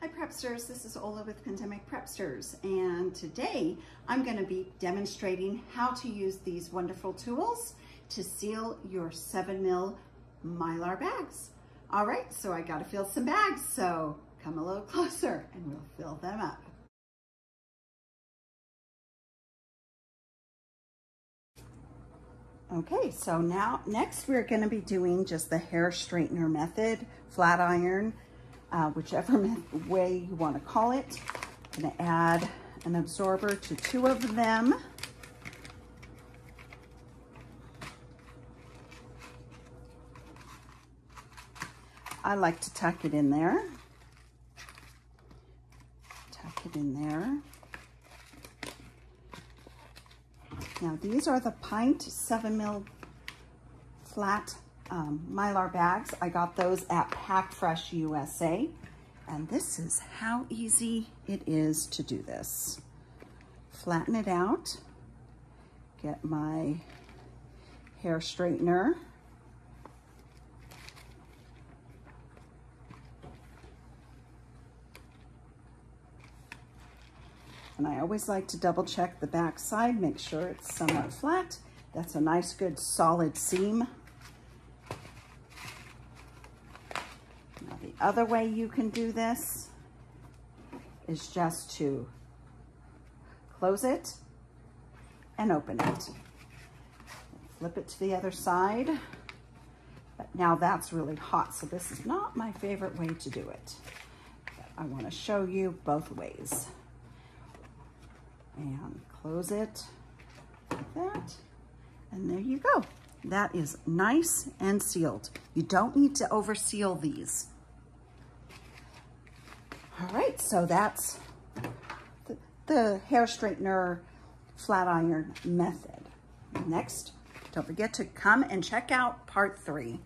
Hi Prepsters, this is Ola with Pandemic Prepsters and today I'm going to be demonstrating how to use these wonderful tools to seal your 7 mil Mylar bags. Alright, so I got to fill some bags, so come a little closer and we'll fill them up. Okay, so now next we're going to be doing just the hair straightener method, flat iron, uh, whichever way you want to call it. I'm going to add an absorber to two of them. I like to tuck it in there. Tuck it in there. Now these are the pint seven mil flat um, Mylar bags. I got those at Pack Fresh USA. And this is how easy it is to do this. Flatten it out, get my hair straightener, And I always like to double check the back side, make sure it's somewhat flat. That's a nice, good, solid seam. Now the other way you can do this is just to close it and open it. Flip it to the other side. But now that's really hot, so this is not my favorite way to do it. But I wanna show you both ways and close it like that. And there you go. That is nice and sealed. You don't need to over seal these. All right, so that's the, the hair straightener flat iron method. Next, don't forget to come and check out part three.